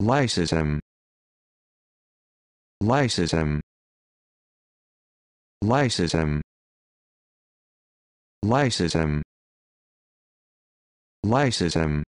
Lysism. Lysism. Lysism. Lysism. Lysism.